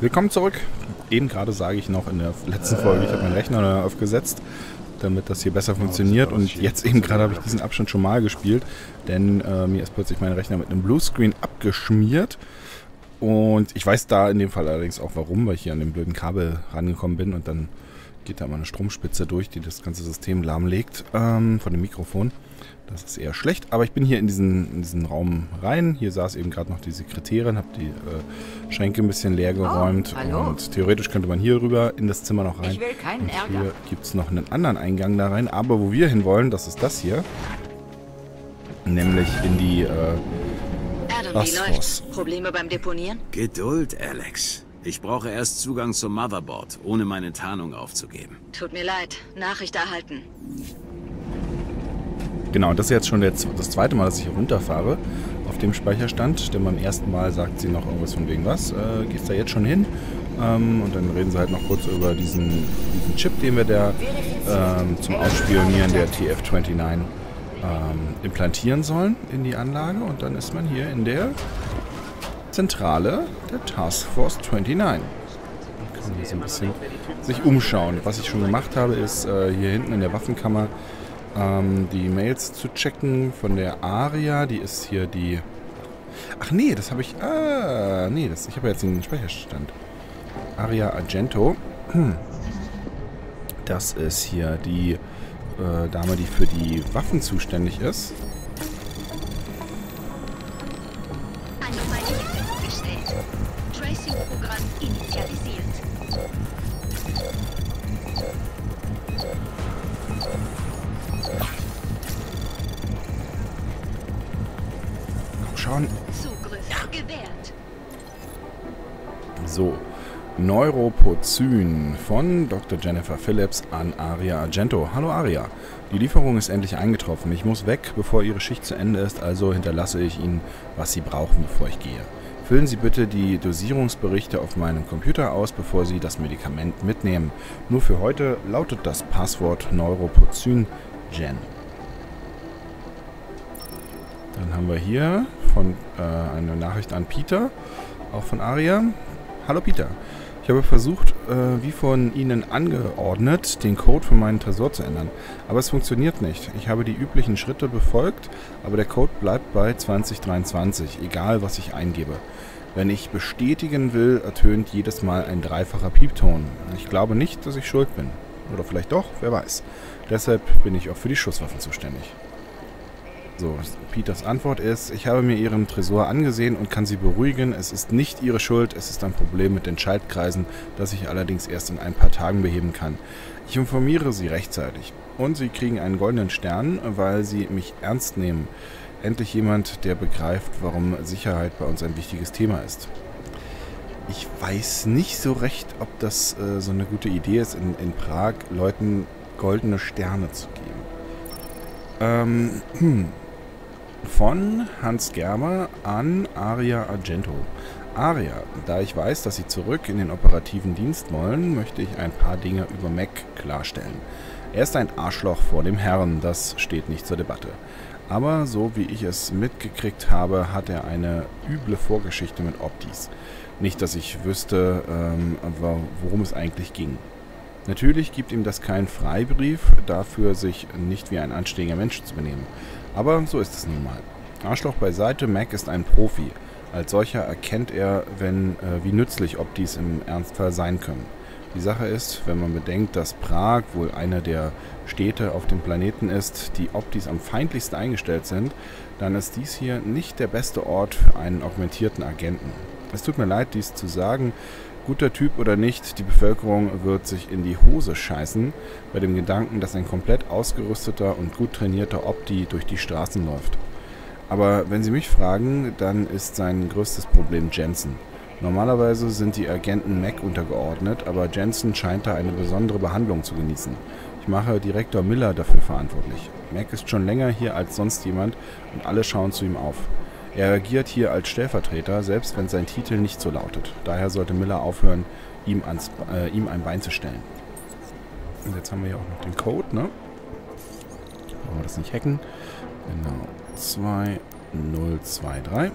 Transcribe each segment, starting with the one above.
Willkommen zurück. Eben gerade sage ich noch in der letzten Folge, ich habe meinen Rechner aufgesetzt, damit das hier besser funktioniert. Und jetzt eben gerade habe ich diesen Abstand schon mal gespielt, denn äh, mir ist plötzlich mein Rechner mit einem Bluescreen abgeschmiert. Und ich weiß da in dem Fall allerdings auch warum, weil ich hier an dem blöden Kabel rangekommen bin und dann geht da mal eine Stromspitze durch, die das ganze System lahmlegt ähm, von dem Mikrofon. Das ist eher schlecht, aber ich bin hier in diesen, in diesen Raum rein. Hier saß eben gerade noch die Sekretärin, habe die äh, Schränke ein bisschen leer geräumt. Oh, und theoretisch könnte man hier rüber in das Zimmer noch rein. Ich will keinen und Ärger. Hier gibt es noch einen anderen Eingang da rein. Aber wo wir hinwollen, das ist das hier. Nämlich in die äh, Adam, wie läuft's? Probleme beim Deponieren? Geduld, Alex. Ich brauche erst Zugang zum Motherboard, ohne meine Tarnung aufzugeben. Tut mir leid. Nachricht erhalten. Genau, das ist jetzt schon das zweite Mal, dass ich hier runterfahre auf dem Speicherstand. Denn beim ersten Mal sagt sie noch irgendwas von wegen was. Äh, gehst da jetzt schon hin? Ähm, und dann reden sie halt noch kurz über diesen, diesen Chip, den wir der ähm, zum Ausspionieren der TF-29 ähm, implantieren sollen in die Anlage. Und dann ist man hier in der Zentrale der Task Force 29. Man kann hier so ein bisschen sich umschauen. Was ich schon gemacht habe, ist äh, hier hinten in der Waffenkammer ähm, die Mails zu checken von der Aria. Die ist hier die... Ach nee, das habe ich... Ah, nee, das, ich habe jetzt den Speicherstand. Aria Argento. Das ist hier die äh, Dame, die für die Waffen zuständig ist. Neuropozyn von Dr. Jennifer Phillips an Aria Argento. Hallo Aria. Die Lieferung ist endlich eingetroffen. Ich muss weg, bevor Ihre Schicht zu Ende ist, also hinterlasse ich Ihnen, was Sie brauchen, bevor ich gehe. Füllen Sie bitte die Dosierungsberichte auf meinem Computer aus, bevor Sie das Medikament mitnehmen. Nur für heute lautet das Passwort Neuropozyn Gen. Dann haben wir hier von äh, eine Nachricht an Peter, auch von Aria. Hallo Peter. Ich habe versucht, äh, wie von Ihnen angeordnet, den Code für meinen Tresor zu ändern. Aber es funktioniert nicht. Ich habe die üblichen Schritte befolgt, aber der Code bleibt bei 2023, egal was ich eingebe. Wenn ich bestätigen will, ertönt jedes Mal ein dreifacher Piepton. Ich glaube nicht, dass ich schuld bin. Oder vielleicht doch, wer weiß. Deshalb bin ich auch für die Schusswaffen zuständig. So, Peters Antwort ist, ich habe mir ihren Tresor angesehen und kann sie beruhigen. Es ist nicht ihre Schuld, es ist ein Problem mit den Schaltkreisen, das ich allerdings erst in ein paar Tagen beheben kann. Ich informiere sie rechtzeitig. Und sie kriegen einen goldenen Stern, weil sie mich ernst nehmen. Endlich jemand, der begreift, warum Sicherheit bei uns ein wichtiges Thema ist. Ich weiß nicht so recht, ob das äh, so eine gute Idee ist, in, in Prag Leuten goldene Sterne zu geben. Ähm, hm von Hans Germer an Aria Argento. Aria, da ich weiß, dass Sie zurück in den operativen Dienst wollen, möchte ich ein paar Dinge über Mac klarstellen. Er ist ein Arschloch vor dem Herrn, das steht nicht zur Debatte. Aber so wie ich es mitgekriegt habe, hat er eine üble Vorgeschichte mit Optis. Nicht, dass ich wüsste, ähm, worum es eigentlich ging. Natürlich gibt ihm das keinen Freibrief, dafür sich nicht wie ein anständiger Mensch zu benehmen. Aber so ist es nun mal. Arschloch beiseite, Mac ist ein Profi. Als solcher erkennt er, wenn, äh, wie nützlich Optis im Ernstfall sein können. Die Sache ist, wenn man bedenkt, dass Prag wohl eine der Städte auf dem Planeten ist, die Optis am feindlichsten eingestellt sind, dann ist dies hier nicht der beste Ort für einen augmentierten Agenten. Es tut mir leid, dies zu sagen, Guter Typ oder nicht, die Bevölkerung wird sich in die Hose scheißen bei dem Gedanken, dass ein komplett ausgerüsteter und gut trainierter Opti durch die Straßen läuft. Aber wenn Sie mich fragen, dann ist sein größtes Problem Jensen. Normalerweise sind die Agenten Mac untergeordnet, aber Jensen scheint da eine besondere Behandlung zu genießen. Ich mache Direktor Miller dafür verantwortlich. Mac ist schon länger hier als sonst jemand und alle schauen zu ihm auf. Er agiert hier als Stellvertreter, selbst wenn sein Titel nicht so lautet. Daher sollte Miller aufhören, ihm, ans, äh, ihm ein Bein zu stellen. Und jetzt haben wir ja auch noch den Code, ne? Wollen wir das nicht hacken? Genau. 2023.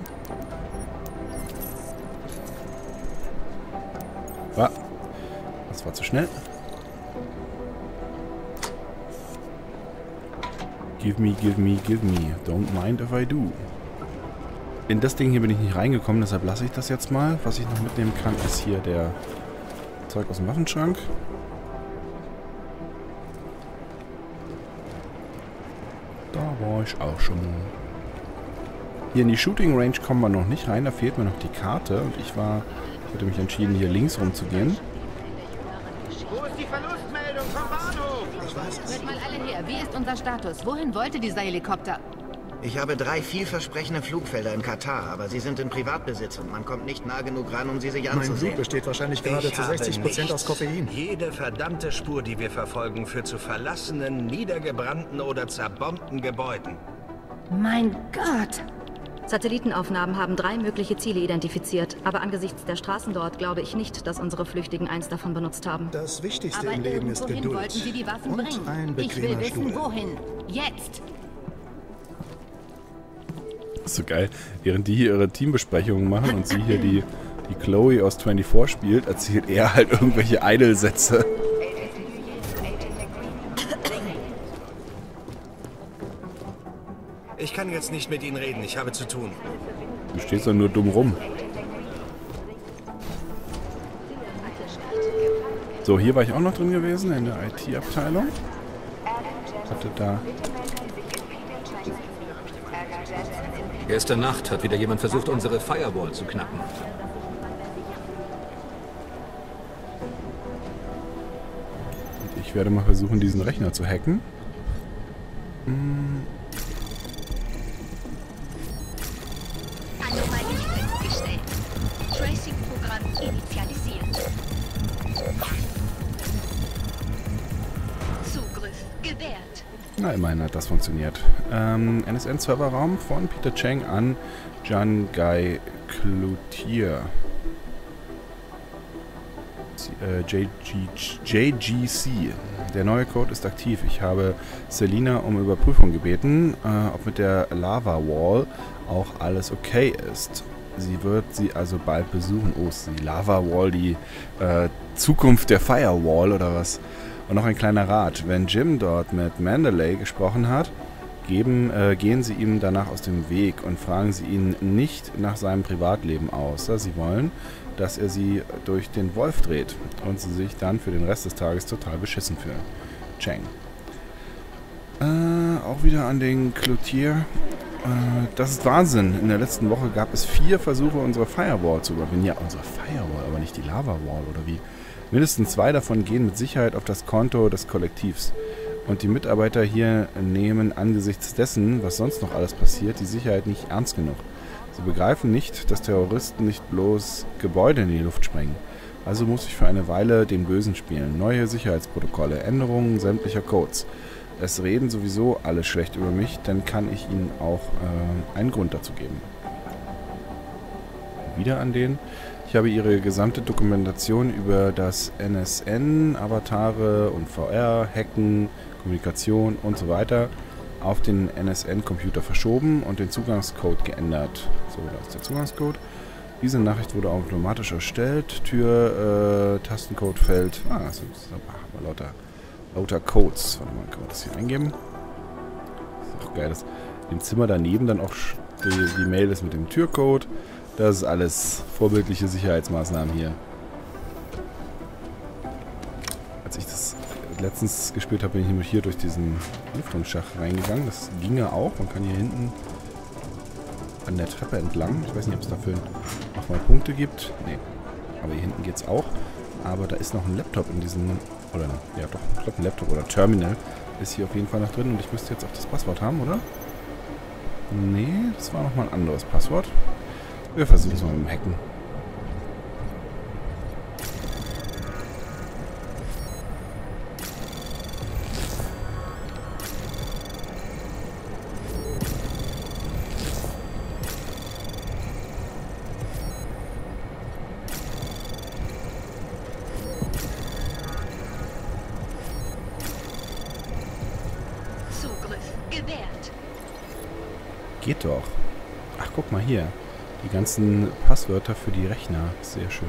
Ah, das war zu schnell. Give me, give me, give me. Don't mind if I do. In das Ding hier bin ich nicht reingekommen, deshalb lasse ich das jetzt mal. Was ich noch mitnehmen kann, ist hier der Zeug aus dem Waffenschrank. Da war ich auch schon. Hier in die Shooting Range kommen wir noch nicht rein, da fehlt mir noch die Karte. Und ich war, ich hatte mich entschieden, hier links rumzugehen. Wie ist unser Status? Wohin wollte dieser Helikopter? Ich habe drei vielversprechende Flugfelder in Katar, aber sie sind in Privatbesitz und man kommt nicht nah genug ran, um sie sich anzusehen. Mein Blut besteht wahrscheinlich gerade ich zu 60 Prozent aus Koffein. Jede verdammte Spur, die wir verfolgen, führt zu verlassenen, niedergebrannten oder zerbombten Gebäuden. Mein Gott! Satellitenaufnahmen haben drei mögliche Ziele identifiziert, aber angesichts der Straßen dort glaube ich nicht, dass unsere Flüchtigen eins davon benutzt haben. Das Wichtigste aber im Leben ist Geduld. wollten sie die Waffen und bringen. ein ich will wissen, Stuhl. wohin. Jetzt! so geil. Während die hier ihre Teambesprechungen machen und sie hier die, die Chloe aus 24 spielt, erzählt er halt irgendwelche Idle-Sätze. Ich kann jetzt nicht mit Ihnen reden, ich habe zu tun. Du stehst doch nur dumm rum. So, hier war ich auch noch drin gewesen, in der IT-Abteilung. Hatte da... Gestern Nacht hat wieder jemand versucht, unsere Firewall zu knacken. Ich werde mal versuchen, diesen Rechner zu hacken. Hm. Na, immerhin hat das funktioniert. Ähm, NSN-Serverraum von Peter Cheng an Jan Guy Cloutier. Äh, JG, JGC. Der neue Code ist aktiv. Ich habe Selina um Überprüfung gebeten, äh, ob mit der Lava Wall auch alles okay ist. Sie wird sie also bald besuchen. Oh, ist die Lava Wall die äh, Zukunft der Firewall oder was? Und noch ein kleiner Rat. Wenn Jim dort mit Mandalay gesprochen hat, geben, äh, gehen Sie ihm danach aus dem Weg und fragen Sie ihn nicht nach seinem Privatleben außer Sie wollen, dass er Sie durch den Wolf dreht und Sie sich dann für den Rest des Tages total beschissen fühlen. Cheng. Äh, auch wieder an den Cloutier. Äh, das ist Wahnsinn. In der letzten Woche gab es vier Versuche, unsere Firewall zu überwinden. Ja, unsere Firewall, aber nicht die Lava Wall oder wie? Mindestens zwei davon gehen mit Sicherheit auf das Konto des Kollektivs. Und die Mitarbeiter hier nehmen angesichts dessen, was sonst noch alles passiert, die Sicherheit nicht ernst genug. Sie begreifen nicht, dass Terroristen nicht bloß Gebäude in die Luft sprengen. Also muss ich für eine Weile den Bösen spielen. Neue Sicherheitsprotokolle, Änderungen sämtlicher Codes. Es reden sowieso alle schlecht über mich, dann kann ich ihnen auch äh, einen Grund dazu geben. Wieder an den. Ich habe ihre gesamte Dokumentation über das NSN, Avatare und VR, Hacken, Kommunikation und so weiter auf den NSN-Computer verschoben und den Zugangscode geändert. So, da ist der Zugangscode. Diese Nachricht wurde automatisch erstellt. Tür, äh, Tastencodefeld. Ah, das sind aber lauter, lauter Codes. Warte mal, kann man das hier eingeben? Das ist auch geil, dass im Zimmer daneben dann auch die, die Mail ist mit dem Türcode. Das ist alles vorbildliche Sicherheitsmaßnahmen hier. Als ich das letztens gespielt habe, bin ich nämlich hier durch diesen Lüftungsschacht reingegangen. Das ginge auch. Man kann hier hinten an der Treppe entlang. Ich weiß nicht, ob es dafür nochmal Punkte gibt. Nee. Aber hier hinten geht es auch. Aber da ist noch ein Laptop in diesem... Oder, ja doch, ich glaube ein Laptop oder Terminal ist hier auf jeden Fall noch drin. Und ich müsste jetzt auch das Passwort haben, oder? Nee, das war nochmal ein anderes Passwort. Wir versuchen es mal mit dem Hacken. Geht doch. Ach, guck mal hier ganzen Passwörter für die Rechner. Sehr schön.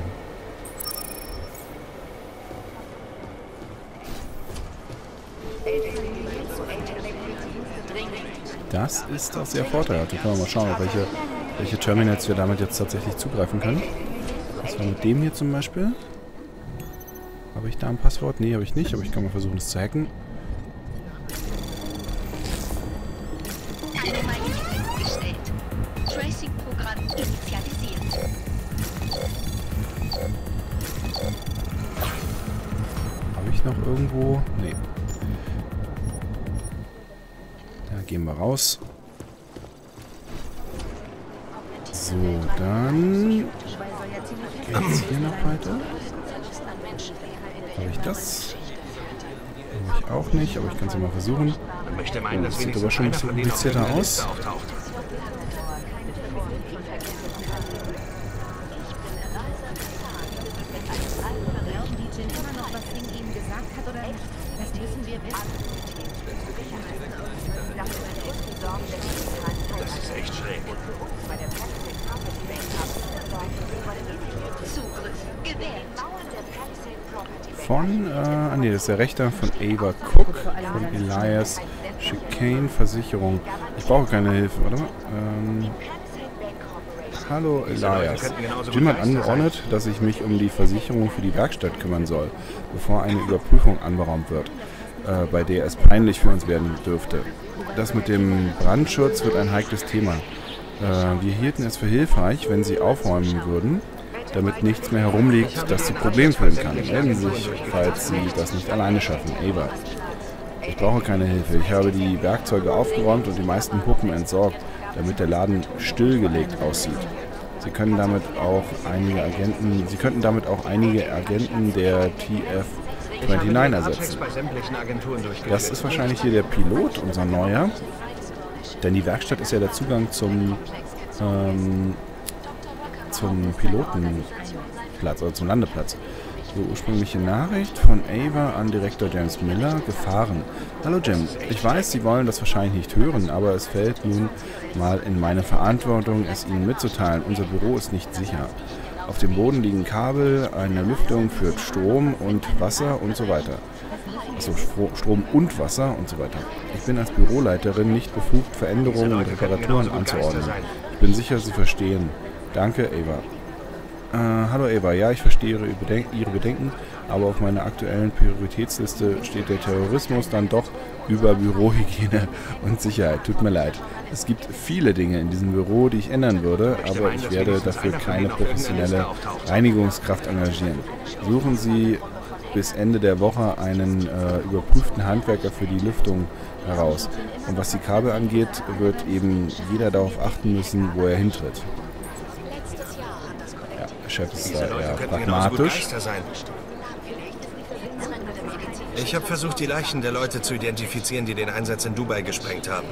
Das ist doch sehr vorteilhaft. Können wir mal schauen, welche, welche Terminals wir damit jetzt tatsächlich zugreifen können. Das war mit dem hier zum Beispiel. Habe ich da ein Passwort? Nee, habe ich nicht, aber ich kann mal versuchen, das zu hacken. Irgendwo? Nee. Da gehen wir raus. So, dann geht's hier noch weiter. Habe ich das? Habe ich auch nicht, aber ich kann es ja mal versuchen. Oh, das sieht aber schon ein bisschen komplizierter aus. Das ist echt schräg. Von, äh, ah nee, das ist der Rechter von Ava Cook, von Elias Chicane Versicherung. Ich brauche keine Hilfe, warte mal. Ähm, hallo Elias. Jim hat angeordnet, dass ich mich um die Versicherung für die Werkstatt kümmern soll, bevor eine Überprüfung anberaumt wird, äh, bei der es peinlich für uns werden dürfte. Das mit dem Brandschutz wird ein heikles Thema. Äh, wir hielten es für hilfreich, wenn Sie aufräumen würden, damit nichts mehr herumliegt, das zu Problemen führen kann. Melden Sie sich, falls Sie das nicht alleine schaffen. Eva. Ich brauche keine Hilfe. Ich habe die Werkzeuge aufgeräumt und die meisten Puppen entsorgt, damit der Laden stillgelegt aussieht. Sie können damit auch einige Agenten, Sie könnten damit auch einige Agenten der TF-29 ersetzen. Das ist wahrscheinlich hier der Pilot, unser neuer. Denn die Werkstatt ist ja der Zugang zum, ähm, zum Pilotenplatz oder zum Landeplatz. So, ursprüngliche Nachricht von Ava an Direktor James Miller. Gefahren. Hallo Jim, ich weiß, Sie wollen das wahrscheinlich nicht hören, aber es fällt nun mal in meine Verantwortung, es Ihnen mitzuteilen. Unser Büro ist nicht sicher. Auf dem Boden liegen Kabel, eine Lüftung führt Strom und Wasser und so weiter. Also Strom und Wasser und so weiter. Ich bin als Büroleiterin nicht befugt, Veränderungen und Reparaturen anzuordnen. Ich bin sicher, Sie verstehen. Danke, Ava. Äh, hallo Eva, ja, ich verstehe Ihre Bedenken, aber auf meiner aktuellen Prioritätsliste steht der Terrorismus dann doch über Bürohygiene und Sicherheit. Tut mir leid. Es gibt viele Dinge in diesem Büro, die ich ändern würde, aber ich werde dafür keine professionelle Reinigungskraft engagieren. Suchen Sie bis Ende der Woche einen äh, überprüften Handwerker für die Lüftung heraus. Und was die Kabel angeht, wird eben jeder darauf achten müssen, wo er hintritt. Ja, Chef ist da eher pragmatisch. Ich habe versucht, die Leichen der Leute zu identifizieren, die den Einsatz in Dubai gesprengt haben.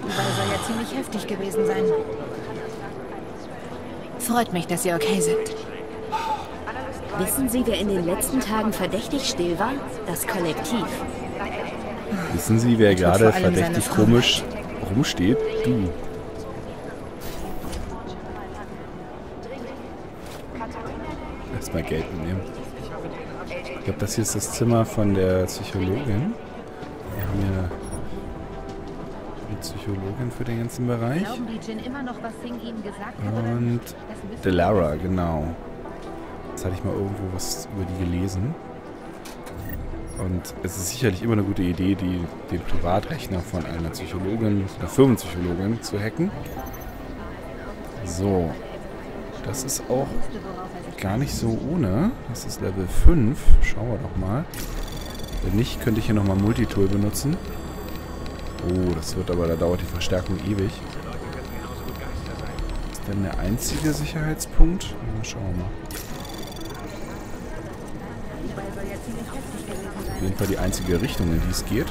Dubai soll ja ziemlich heftig gewesen sein. Freut mich, dass Sie okay sind. Wissen Sie, wer in den letzten Tagen verdächtig still war? Das Kollektiv. Wissen Sie, wer gerade verdächtig komisch rumsteht? Du. Erstmal Geld mitnehmen. Glaube, das hier ist das Zimmer von der Psychologin. Wir haben hier eine Psychologin für den ganzen Bereich. Und Delara, genau. Jetzt hatte ich mal irgendwo was über die gelesen. Und es ist sicherlich immer eine gute Idee, die, den Privatrechner von einer Psychologin, einer Firmenpsychologin zu hacken. So. Das ist auch gar nicht so ohne. Das ist Level 5. Schauen wir doch mal. Wenn nicht, könnte ich hier nochmal Multitool benutzen. Oh, das wird aber, da dauert die Verstärkung ewig. Ist denn der einzige Sicherheitspunkt? Na, schauen wir mal. Auf jeden Fall die einzige Richtung, in die es geht.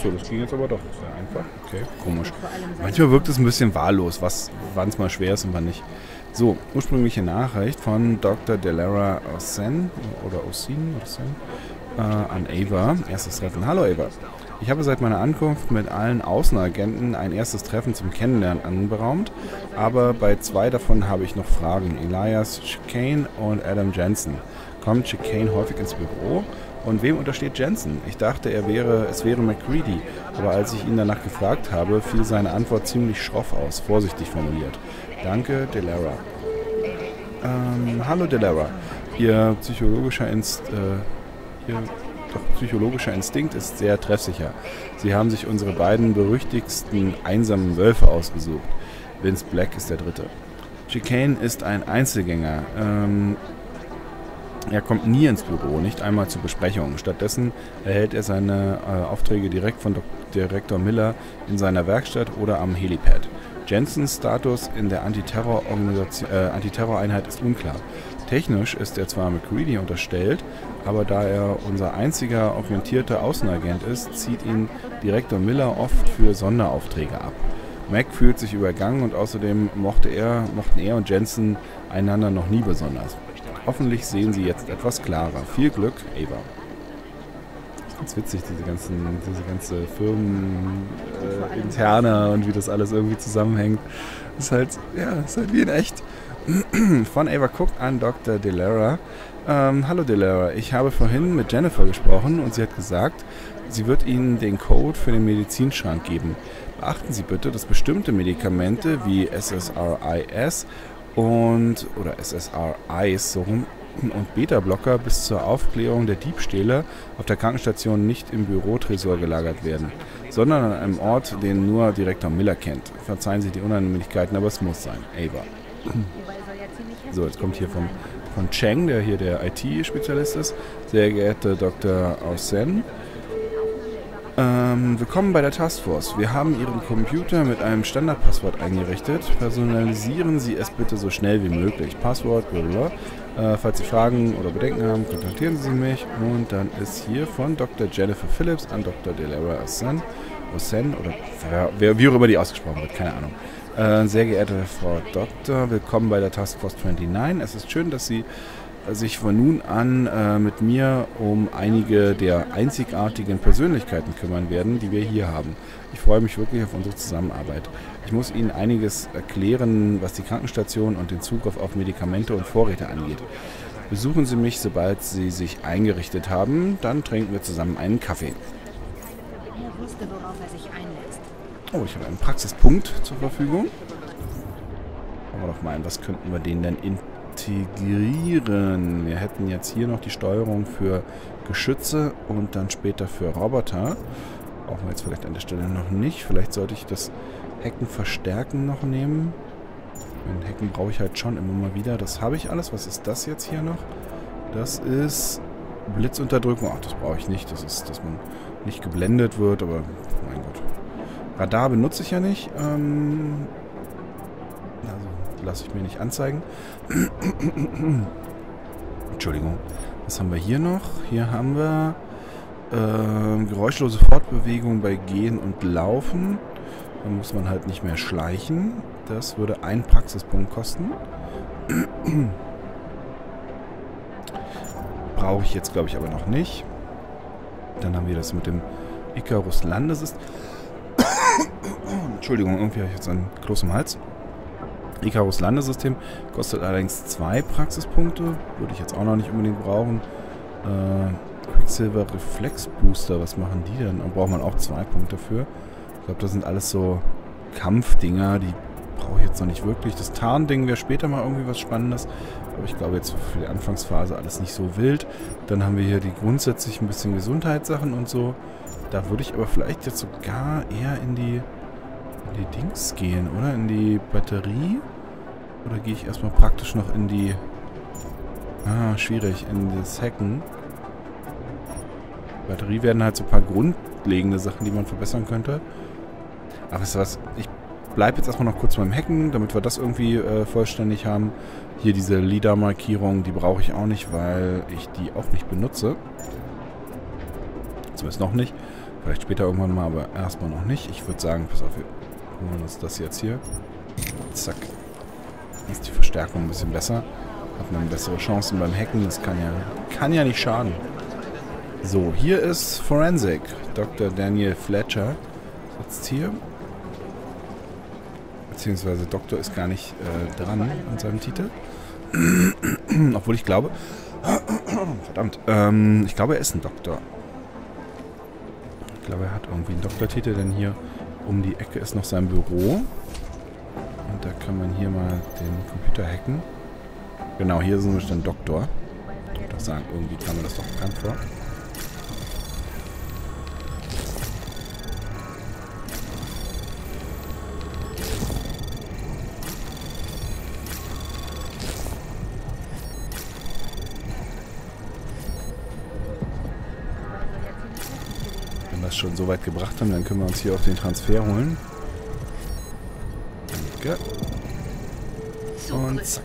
Achso, das ging jetzt aber doch sehr einfach. Okay, komisch. Manchmal wirkt es ein bisschen wahllos, was wann es mal schwer ist und wann nicht. So, ursprüngliche Nachricht von Dr. Delara Osen oder Osin, Osen äh, an Ava. Erstes Treffen. Hallo Ava. Ich habe seit meiner Ankunft mit allen Außenagenten ein erstes Treffen zum Kennenlernen anberaumt, aber bei zwei davon habe ich noch Fragen. Elias Chicane und Adam Jensen. Kommt Chicane häufig ins Büro? Und wem untersteht Jensen? Ich dachte, er wäre, es wäre McCready, aber als ich ihn danach gefragt habe, fiel seine Antwort ziemlich schroff aus, vorsichtig formuliert. Danke, Delara. Ähm, hallo Delara. Ihr psychologischer Inst, äh, Ihr doch psychologischer Instinkt ist sehr treffsicher. Sie haben sich unsere beiden berüchtigsten einsamen Wölfe ausgesucht. Vince Black ist der dritte. Chicane ist ein Einzelgänger. Ähm, er kommt nie ins Büro, nicht einmal zur Besprechung. Stattdessen erhält er seine äh, Aufträge direkt von Dok Direktor Miller in seiner Werkstatt oder am Helipad. Jensens Status in der Antiterror-Einheit äh, Antiterror ist unklar. Technisch ist er zwar McCready unterstellt, aber da er unser einziger orientierter Außenagent ist, zieht ihn Direktor Miller oft für Sonderaufträge ab. Mac fühlt sich übergangen und außerdem mochte er, mochten er und Jensen einander noch nie besonders. Hoffentlich sehen sie jetzt etwas klarer. Viel Glück, Ava. Ganz witzig, diese ganzen, diese ganze Firmen-Interne äh, und wie das alles irgendwie zusammenhängt. Ist halt, ja, ist halt wie in echt. von Ava Cook an Dr. Delara. Ähm, hallo Delara, ich habe vorhin mit Jennifer gesprochen und sie hat gesagt, sie wird Ihnen den Code für den Medizinschrank geben. Beachten Sie bitte, dass bestimmte Medikamente wie SSRIs und oder SSRIs so rum und Beta-Blocker bis zur Aufklärung der Diebstähle auf der Krankenstation nicht im Bürotresor gelagert werden, sondern an einem Ort, den nur Direktor Miller kennt. Verzeihen Sie die Unannehmlichkeiten, aber es muss sein. Ava. So, jetzt kommt hier vom, von Cheng, der hier der IT-Spezialist ist. Sehr geehrte Dr. Ausen. Ähm, willkommen bei der Taskforce. Wir haben Ihren Computer mit einem Standardpasswort eingerichtet. Personalisieren Sie es bitte so schnell wie möglich. Passwort, blablabla. Äh, falls Sie Fragen oder Bedenken haben, kontaktieren Sie mich. Und dann ist hier von Dr. Jennifer Phillips an Dr. Delara Osen, Osen oder wer, wie auch immer die ausgesprochen wird, keine Ahnung. Äh, sehr geehrte Frau Doktor, willkommen bei der Taskforce 29. Es ist schön, dass Sie sich von nun an äh, mit mir um einige der einzigartigen Persönlichkeiten kümmern werden, die wir hier haben. Ich freue mich wirklich auf unsere Zusammenarbeit. Ich muss Ihnen einiges erklären, was die Krankenstation und den Zugriff auf Medikamente und Vorräte angeht. Besuchen Sie mich, sobald Sie sich eingerichtet haben, dann trinken wir zusammen einen Kaffee. Oh, ich habe einen Praxispunkt zur Verfügung. Schauen wir doch mal, was könnten wir den denn integrieren? Wir hätten jetzt hier noch die Steuerung für Geschütze und dann später für Roboter. Brauchen wir jetzt vielleicht an der Stelle noch nicht. Vielleicht sollte ich das Hacken verstärken noch nehmen. Den Hacken brauche ich halt schon immer mal wieder. Das habe ich alles. Was ist das jetzt hier noch? Das ist Blitzunterdrückung. Ach, das brauche ich nicht. Das ist, dass man nicht geblendet wird, aber mein Gott. Radar benutze ich ja nicht. Ähm, lasse ich mir nicht anzeigen. Entschuldigung. Was haben wir hier noch? Hier haben wir äh, geräuschlose Fortbewegung bei Gehen und Laufen. Da muss man halt nicht mehr schleichen. Das würde einen Praxispunkt kosten. Brauche ich jetzt, glaube ich, aber noch nicht. Dann haben wir das mit dem Icarus Landesystem. Entschuldigung, irgendwie habe ich jetzt einen Kloß im Hals. Icarus Landesystem kostet allerdings zwei Praxispunkte. Würde ich jetzt auch noch nicht unbedingt brauchen. Äh, Quicksilver Reflex Booster, was machen die denn? Da braucht man auch zwei Punkte für. Ich glaube, das sind alles so Kampfdinger, die brauche ich jetzt noch nicht wirklich. Das Tarnding wäre später mal irgendwie was Spannendes. Aber ich glaube jetzt für die Anfangsphase alles nicht so wild. Dann haben wir hier die grundsätzlich ein bisschen Gesundheitssachen und so. Da würde ich aber vielleicht jetzt sogar eher in die, in die Dings gehen, oder? In die Batterie? Oder gehe ich erstmal praktisch noch in die... Ah, schwierig. In das Hacken. Batterie werden halt so ein paar grundlegende Sachen, die man verbessern könnte. Aber weißt du was? Ich bleibe jetzt erstmal noch kurz beim Hacken, damit wir das irgendwie äh, vollständig haben. Hier diese LIDAR-Markierung, die brauche ich auch nicht, weil ich die auch nicht benutze. Zumindest noch nicht. Vielleicht später irgendwann mal, aber erstmal noch nicht. Ich würde sagen, pass auf, wir holen uns das jetzt hier. Zack. Ist die Verstärkung ein bisschen besser. Hat man bessere Chancen beim Hacken. Das kann ja, kann ja nicht schaden. So, hier ist Forensic. Dr. Daniel Fletcher sitzt hier. Beziehungsweise Doktor ist gar nicht äh, dran an seinem Titel. Obwohl ich glaube... Verdammt. Ähm, ich glaube, er ist ein Doktor. Ich glaube, er hat irgendwie einen Doktortitel, denn hier um die Ecke ist noch sein Büro. Und da kann man hier mal den Computer hacken. Genau, hier ist nämlich dann Doktor. Ich doch sagen, irgendwie kam mir das doch bekannt vor. Schon so weit gebracht haben, dann können wir uns hier auch den Transfer holen. Danke. Und zack.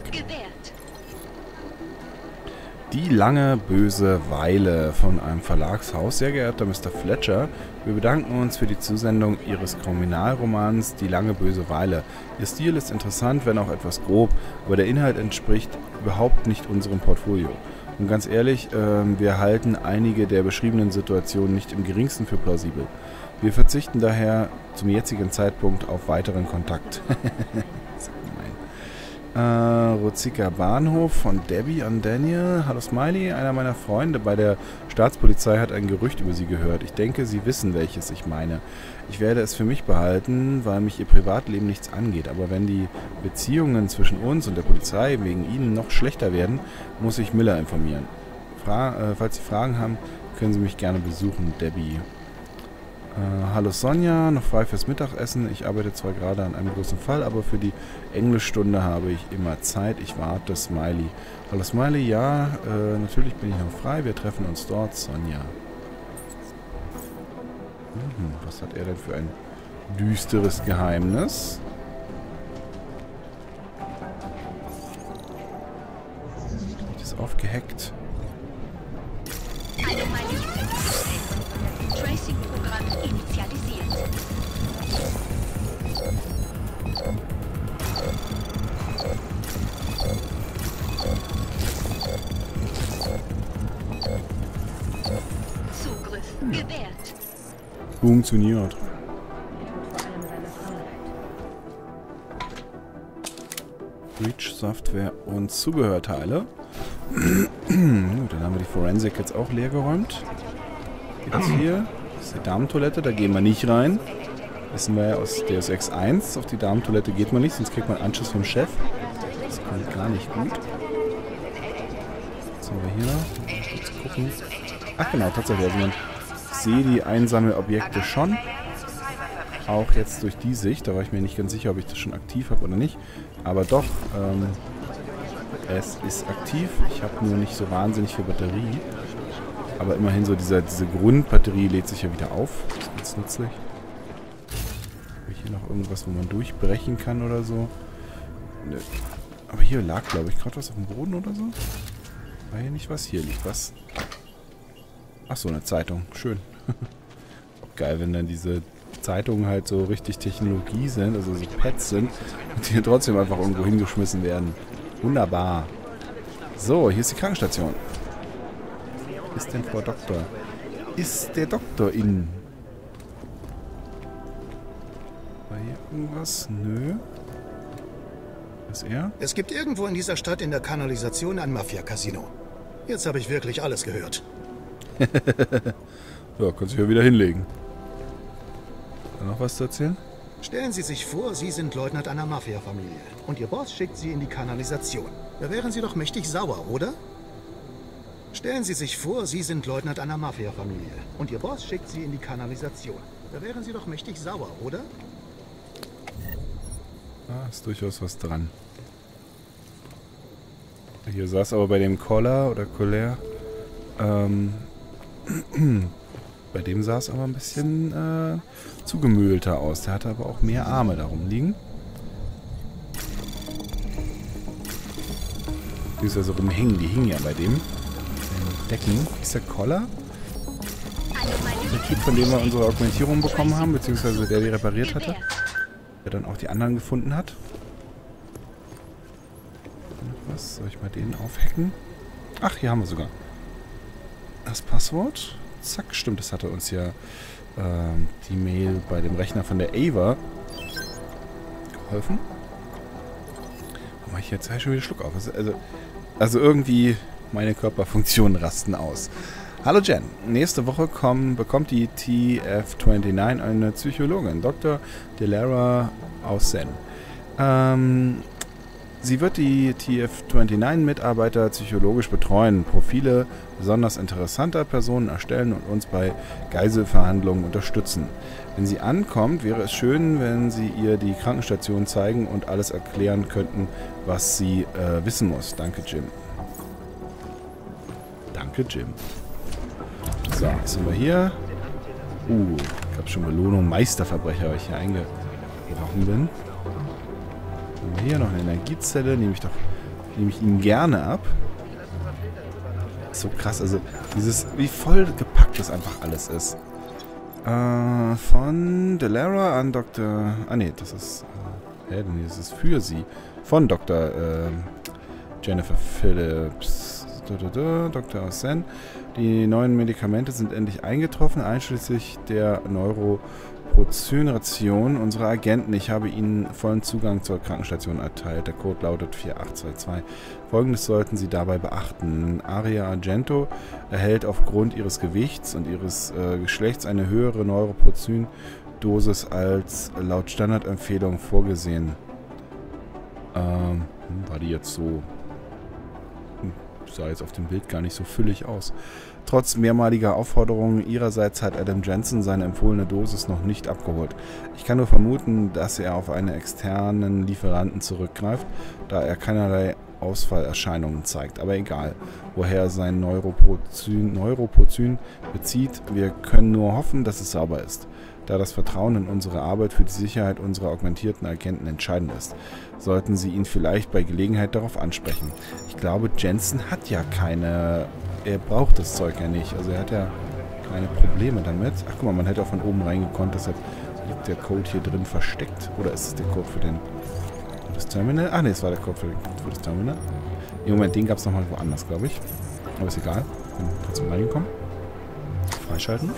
Die lange böse Weile von einem Verlagshaus. Sehr geehrter Mr. Fletcher, wir bedanken uns für die Zusendung Ihres Kriminalromans Die lange böse Weile. Ihr Stil ist interessant, wenn auch etwas grob, aber der Inhalt entspricht überhaupt nicht unserem Portfolio. Und ganz ehrlich, äh, wir halten einige der beschriebenen Situationen nicht im geringsten für plausibel. Wir verzichten daher zum jetzigen Zeitpunkt auf weiteren Kontakt. Äh, Rozika Bahnhof von Debbie an Daniel. Hallo Smiley, einer meiner Freunde bei der Staatspolizei hat ein Gerücht über sie gehört. Ich denke, sie wissen, welches ich meine. Ich werde es für mich behalten, weil mich ihr Privatleben nichts angeht. Aber wenn die Beziehungen zwischen uns und der Polizei wegen ihnen noch schlechter werden, muss ich Miller informieren. Fra äh, falls Sie Fragen haben, können Sie mich gerne besuchen, Debbie. Äh, hallo Sonja, noch frei fürs Mittagessen. Ich arbeite zwar gerade an einem großen Fall, aber für die Englischstunde habe ich immer Zeit. Ich warte, Smiley. Hallo Smiley, ja, äh, natürlich bin ich noch frei. Wir treffen uns dort, Sonja. Mhm, was hat er denn für ein düsteres Geheimnis? Ist aufgehackt. Funktioniert. Breach Software und Zubehörteile. Dann haben wir die Forensik jetzt auch leer geräumt. Jetzt hier das ist die Damentoilette, da gehen wir nicht rein. Wissen wir ja aus Deus Ex 1. Auf die Damentoilette geht man nicht, sonst kriegt man Anschluss vom Chef. Das kommt gar nicht gut. Was haben wir hier? Kurz gucken. Ach genau, tatsächlich. Also man sehe die Einsammelobjekte schon. Auch jetzt durch die Sicht. Da war ich mir nicht ganz sicher, ob ich das schon aktiv habe oder nicht. Aber doch, ähm, es ist aktiv. Ich habe nur nicht so wahnsinnig viel Batterie. Aber immerhin so diese, diese Grundbatterie lädt sich ja wieder auf. Das ist ganz nützlich. Habe ich hier noch irgendwas, wo man durchbrechen kann oder so? Nö. Aber hier lag, glaube ich, gerade was auf dem Boden oder so. War hier nicht was? Hier liegt was. Ach so, eine Zeitung. Schön. Geil, wenn dann diese Zeitungen halt so richtig Technologie sind, also so Pads sind und die trotzdem einfach irgendwo hingeschmissen werden. Wunderbar. So, hier ist die Krankenstation ist denn Frau Doktor? Ist der Doktor in? War hier irgendwas? Nö. Was ist er? Es gibt irgendwo in dieser Stadt in der Kanalisation ein Mafia-Casino. Jetzt habe ich wirklich alles gehört. ja, kannst du ja wieder hinlegen. noch was zu erzählen? Stellen Sie sich vor, Sie sind Leutnant einer Mafia-Familie und Ihr Boss schickt Sie in die Kanalisation. Da wären Sie doch mächtig sauer, oder? Stellen Sie sich vor, Sie sind Leutnant einer Mafia-Familie und Ihr Boss schickt Sie in die Kanalisation. Da wären Sie doch mächtig sauer, oder? Ah, ist durchaus was dran. Hier saß aber bei dem Collar oder Collar, ähm, bei dem sah es aber ein bisschen äh, zugemühlter aus. Der hatte aber auch mehr Arme darum liegen. Ist also rumhängen, die hingen ja bei dem. Decken. Ist der Koller? Der Typ, von dem wir unsere Augmentierung bekommen haben, beziehungsweise der die repariert hatte. Der dann auch die anderen gefunden hat. Was? Soll ich mal den aufhacken? Ach, hier haben wir sogar. Das Passwort. Zack, stimmt, das hatte uns ja ähm, die Mail bei dem Rechner von der Ava geholfen. Warum mache ich jetzt schon wieder Schluck auf? Also, also irgendwie meine Körperfunktionen rasten aus. Hallo Jen, nächste Woche kommen, bekommt die TF29 eine Psychologin, Dr. Delara aus Zen. Ähm, sie wird die TF29-Mitarbeiter psychologisch betreuen, Profile besonders interessanter Personen erstellen und uns bei Geiselverhandlungen unterstützen. Wenn sie ankommt, wäre es schön, wenn Sie ihr die Krankenstation zeigen und alles erklären könnten, was sie äh, wissen muss. Danke, Jim. Danke, Jim. So, was sind wir hier? Uh, ich habe schon Belohnung Meisterverbrecher, weil ich hier eingebrochen bin. Haben wir hier noch eine Energiezelle, nehme ich doch, nehme ich Ihnen gerne ab. So krass, also dieses, wie voll gepackt das einfach alles ist. Äh, von Delara an Dr. Ah ne, das ist. Äh, nee, das ist für sie. Von Dr. Äh, Jennifer Phillips. Dr. Asen. Die neuen Medikamente sind endlich eingetroffen, einschließlich der Neuro- Prozynration unserer Agenten. Ich habe Ihnen vollen Zugang zur Krankenstation erteilt. Der Code lautet 4822. Folgendes sollten Sie dabei beachten. Aria Argento erhält aufgrund ihres Gewichts und ihres äh, Geschlechts eine höhere Neuroprozyn-Dosis als laut Standardempfehlung vorgesehen. Ähm, hm, war die jetzt so... Hm, sah jetzt auf dem Bild gar nicht so füllig aus. Trotz mehrmaliger Aufforderungen ihrerseits hat Adam Jensen seine empfohlene Dosis noch nicht abgeholt. Ich kann nur vermuten, dass er auf einen externen Lieferanten zurückgreift, da er keinerlei Ausfallerscheinungen zeigt. Aber egal, woher er sein Neuropozyn, Neuropozyn bezieht, wir können nur hoffen, dass es sauber ist da das Vertrauen in unsere Arbeit für die Sicherheit unserer augmentierten Agenten entscheidend ist. Sollten Sie ihn vielleicht bei Gelegenheit darauf ansprechen. Ich glaube, Jensen hat ja keine er braucht das Zeug ja nicht. Also er hat ja keine Probleme damit. Ach guck mal, man hätte auch von oben reingekonnt, deshalb liegt der Code hier drin versteckt. Oder ist es der Code für den für das Terminal? Ah ne, es war der Code für, für das Terminal. Im Moment, den gab es nochmal woanders, glaube ich. Aber ist egal. Bin trotzdem reingekommen. Freischalten.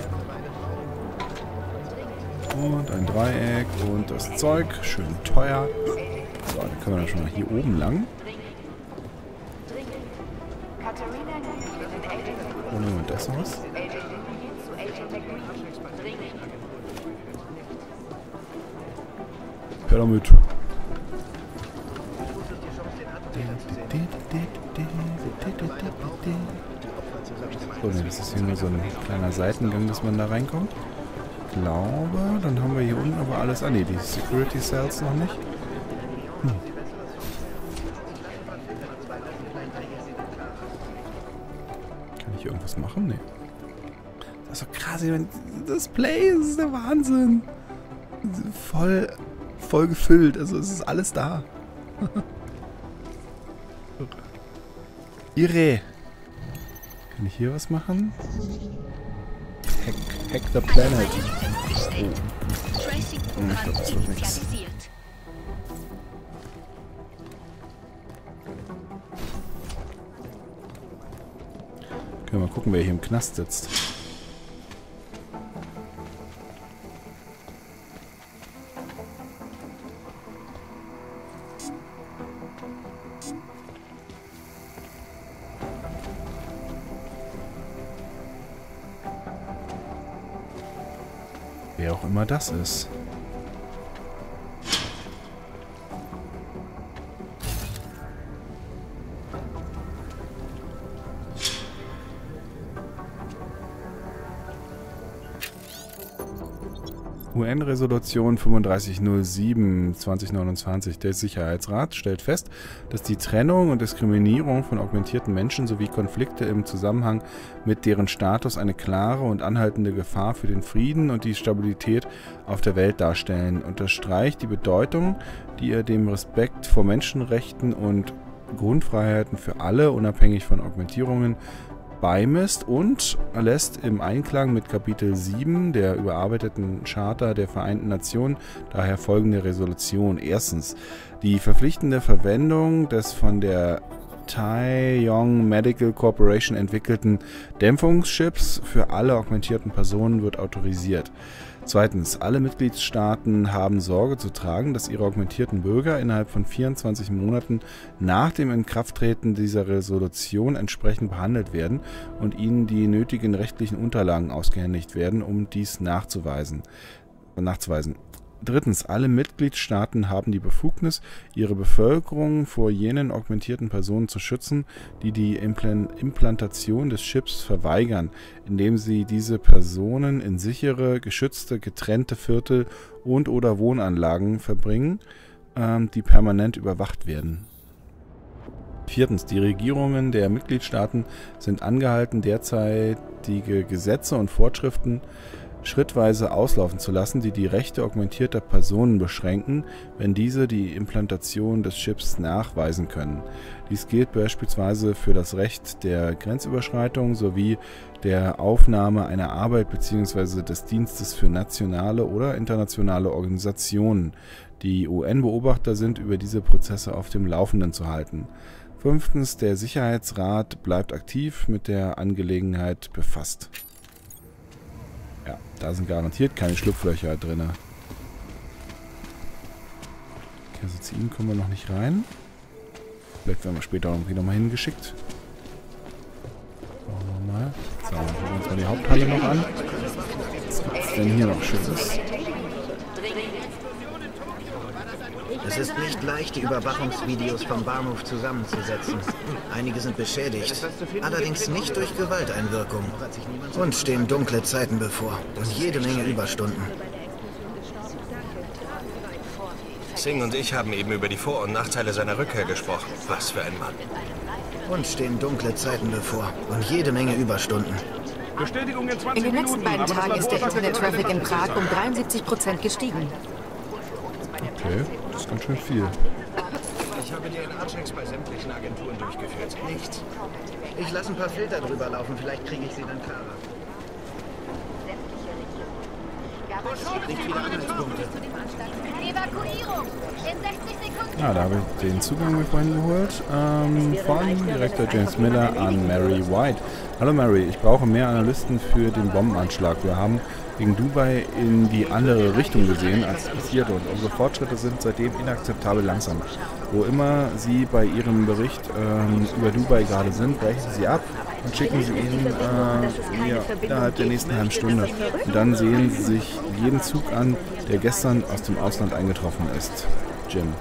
Und ein Dreieck und das Zeug. Schön teuer. So, dann können wir dann schon mal hier oben lang. Ne, und das? Hör damit. So, ne, das ist hier nur so ein kleiner Seitengang, dass man da reinkommt. Ich glaube, dann haben wir hier unten aber alles... Ah ne, die Security Cells noch nicht. Irgendwas machen? Nee. Das ist doch krass. Ich meine, das Play, ist der Wahnsinn. Voll, voll gefüllt. Also es ist alles da. Irre. Kann ich hier was machen? Hack, hack the planet. Oh. Hm, ich glaube, das wird nichts. Können wir mal gucken, wer hier im Knast sitzt. Wer auch immer das ist. UN-Resolution 3507-2029 der Sicherheitsrat stellt fest, dass die Trennung und Diskriminierung von augmentierten Menschen sowie Konflikte im Zusammenhang mit deren Status eine klare und anhaltende Gefahr für den Frieden und die Stabilität auf der Welt darstellen, unterstreicht die Bedeutung, die er dem Respekt vor Menschenrechten und Grundfreiheiten für alle, unabhängig von Augmentierungen, beimisst und lässt im Einklang mit Kapitel 7 der überarbeiteten Charta der Vereinten Nationen daher folgende Resolution. Erstens, die verpflichtende Verwendung des von der Taeyong Medical Corporation entwickelten Dämpfungschips für alle augmentierten Personen wird autorisiert. Zweitens, alle Mitgliedstaaten haben Sorge zu tragen, dass ihre augmentierten Bürger innerhalb von 24 Monaten nach dem Inkrafttreten dieser Resolution entsprechend behandelt werden und ihnen die nötigen rechtlichen Unterlagen ausgehändigt werden, um dies nachzuweisen. nachzuweisen. Drittens, alle Mitgliedstaaten haben die Befugnis, ihre Bevölkerung vor jenen augmentierten Personen zu schützen, die die Implantation des Chips verweigern, indem sie diese Personen in sichere, geschützte, getrennte Viertel und/oder Wohnanlagen verbringen, ähm, die permanent überwacht werden. Viertens, die Regierungen der Mitgliedstaaten sind angehalten, derzeitige Gesetze und Vorschriften schrittweise auslaufen zu lassen, die die Rechte augmentierter Personen beschränken, wenn diese die Implantation des Chips nachweisen können. Dies gilt beispielsweise für das Recht der Grenzüberschreitung sowie der Aufnahme einer Arbeit bzw. des Dienstes für nationale oder internationale Organisationen. Die UN-Beobachter sind über diese Prozesse auf dem Laufenden zu halten. Fünftens, der Sicherheitsrat bleibt aktiv mit der Angelegenheit befasst. Ja, da sind garantiert keine Schlupflöcher drin. Okay, also kommen wir noch nicht rein. Vielleicht werden wir später irgendwie nochmal hingeschickt. Schauen wir mal. So, wir uns mal die Haupthalle noch an. Was gibt es denn hier noch Schönes? Es ist nicht leicht, die Überwachungsvideos vom Bahnhof zusammenzusetzen. Einige sind beschädigt, allerdings nicht durch Gewalteinwirkung. Uns stehen dunkle Zeiten bevor und jede Menge Überstunden. Singh und ich haben eben über die Vor- und Nachteile seiner Rückkehr gesprochen. Was für ein Mann. Uns stehen dunkle Zeiten bevor und jede Menge Überstunden. In den letzten beiden Tagen ist der Internet-Traffic in Prag um 73 Prozent gestiegen. Okay, das ist ganz schön viel. Ich habe DNA-Checks bei sämtlichen Agenturen durchgeführt. Nichts. Ich lasse ein paar Filter drüber laufen, vielleicht kriege ich sie dann klarer. Nicht wieder Anhaltspunkte. Evakuierung in 60 Sekunden. Ah, da habe ich den Zugang mir vorhin geholt. Ähm, von Direktor James Miller an Mary White. Hallo Mary, ich brauche mehr Analysten für den Bombenanschlag. Wir haben gegen Dubai in die andere Richtung gesehen, als es passierte. Und unsere Fortschritte sind seitdem inakzeptabel langsam. Wo immer Sie bei Ihrem Bericht ähm, über Dubai gerade sind, brechen Sie ab und schicken Sie ihn äh, mir innerhalb der nächsten halben Stunde. Und dann sehen Sie sich jeden Zug an, der gestern aus dem Ausland eingetroffen ist. Jim.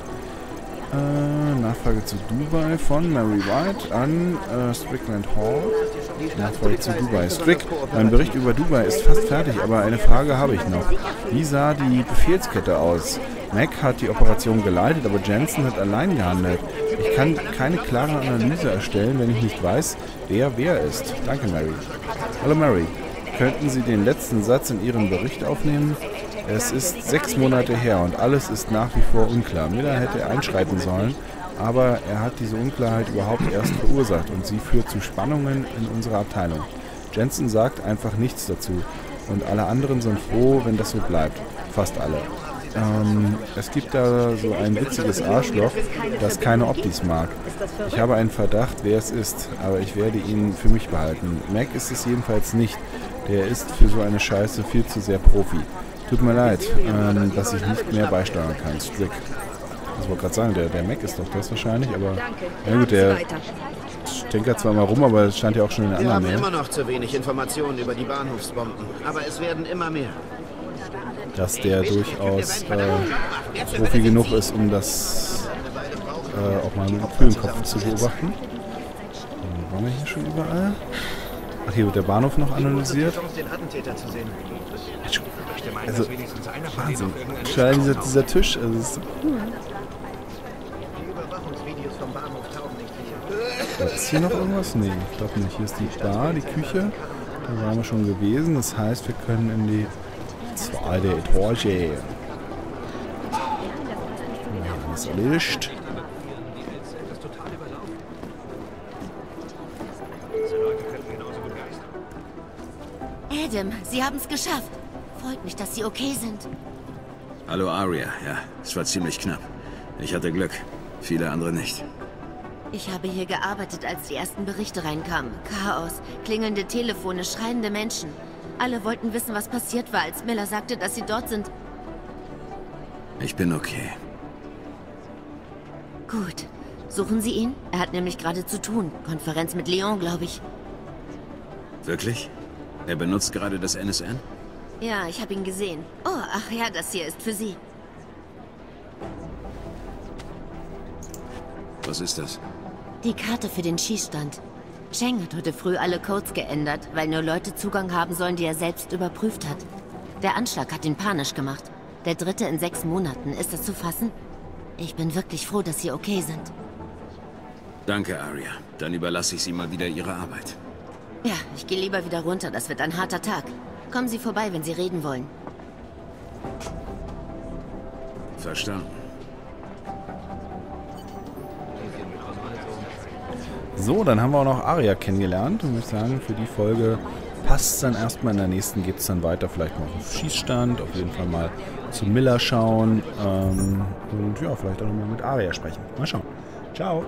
Äh, Nachfrage zu Dubai von Mary White an äh, Strickland Hall. Nachfrage zu Dubai. Strick, mein Bericht über Dubai ist fast fertig, aber eine Frage habe ich noch. Wie sah die Befehlskette aus? Mac hat die Operation geleitet, aber Jensen hat allein gehandelt. Ich kann keine klare Analyse erstellen, wenn ich nicht weiß, wer wer ist. Danke, Mary. Hallo, Mary. Könnten Sie den letzten Satz in Ihren Bericht aufnehmen? Es ist sechs Monate her und alles ist nach wie vor unklar. Miller hätte einschreiten sollen, aber er hat diese Unklarheit überhaupt erst verursacht und sie führt zu Spannungen in unserer Abteilung. Jensen sagt einfach nichts dazu und alle anderen sind froh, wenn das so bleibt. Fast alle. Ähm, es gibt da so ein witziges Arschloch, das keine Optis mag. Ich habe einen Verdacht, wer es ist, aber ich werde ihn für mich behalten. Mac ist es jedenfalls nicht. Der ist für so eine Scheiße viel zu sehr Profi. Tut mir leid, ähm, dass ich nicht mehr beisteuern kann. Strick. Ich wollte gerade sagen, der, der Mac ist doch das wahrscheinlich, aber. Na gut, der stänkert zwar mal rum, aber es stand ja auch schon in den Wir anderen haben mehr. immer noch zu wenig Informationen über die Bahnhofsbomben, aber es werden immer mehr. Dass der durchaus äh, Profi genug ist, um das äh, auch mal mit dem kühlen Kopf zu beobachten. Dann waren wir hier schon überall. Ach, hier wird der Bahnhof noch analysiert. Chance, den Attentäter zu sehen. Also, Wahnsinn. Schon dieser, dieser Tisch, also es ist so cool. Ist hier noch irgendwas? Nee, ich glaube nicht. Hier ist die Bar, die Küche. Da waren wir schon gewesen. Das heißt, wir können in die zweite Etage. Ja, alles erledigt. Adam, Sie haben es geschafft. Freut mich, dass Sie okay sind. Hallo Aria, ja, es war ziemlich knapp. Ich hatte Glück, viele andere nicht. Ich habe hier gearbeitet, als die ersten Berichte reinkamen. Chaos, klingelnde Telefone, schreiende Menschen. Alle wollten wissen, was passiert war, als Miller sagte, dass sie dort sind. Ich bin okay. Gut. Suchen Sie ihn? Er hat nämlich gerade zu tun. Konferenz mit Leon, glaube ich. Wirklich? Er benutzt gerade das NSN? Ja, ich habe ihn gesehen. Oh, ach ja, das hier ist für Sie. Was ist das? Die Karte für den Schießstand. Cheng hat heute früh alle Codes geändert, weil nur Leute Zugang haben sollen, die er selbst überprüft hat. Der Anschlag hat ihn panisch gemacht. Der dritte in sechs Monaten. Ist das zu fassen? Ich bin wirklich froh, dass Sie okay sind. Danke, Arya. Dann überlasse ich Sie mal wieder Ihre Arbeit. Ja, ich gehe lieber wieder runter. Das wird ein harter Tag. Kommen Sie vorbei, wenn Sie reden wollen. Verstanden. So, dann haben wir auch noch Aria kennengelernt und ich sagen, für die Folge passt es dann erstmal. In der nächsten geht es dann weiter, vielleicht mal auf Schießstand, auf jeden Fall mal zu Miller schauen ähm, und ja, vielleicht auch nochmal mit Aria sprechen. Mal schauen. Ciao.